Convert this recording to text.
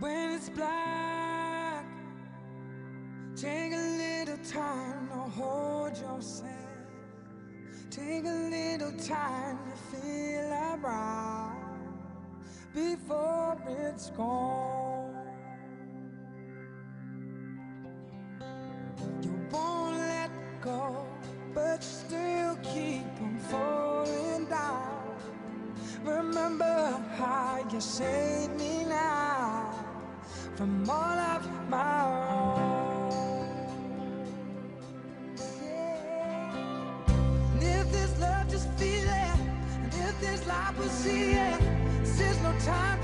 when it's black, take a little time to hold yourself. Take a little time to feel alright before it's gone. You won't let go, but you still keep on falling down. Remember how you saved me now from all of my wrong. And if there's love, just feel it. And if there's life, we'll see it. This is no time.